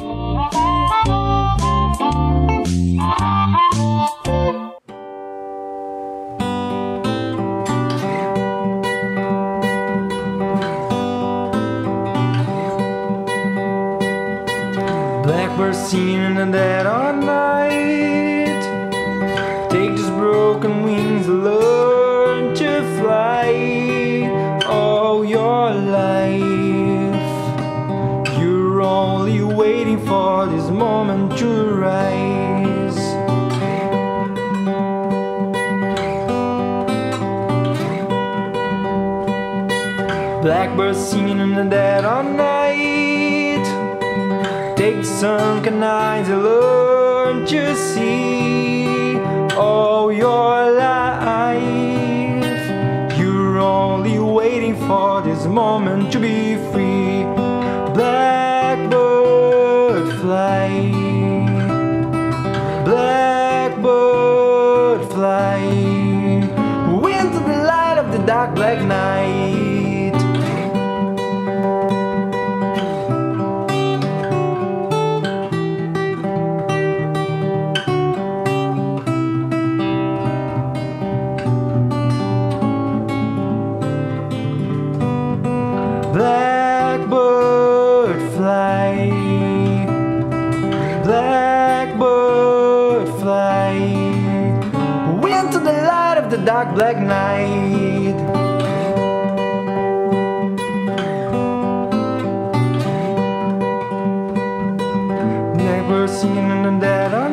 Blackbird singing in the dead of night. Take these broken wings, learn to fly all your life. Only waiting for this moment to rise. Blackbird singing in the dead of night. Take sunken eyes and learn to see all your life. You're only waiting for this moment to be free. Fly. Into the light of the dark black night. Blackbird fly. Blackbird fly dark black night. Never seen in the dead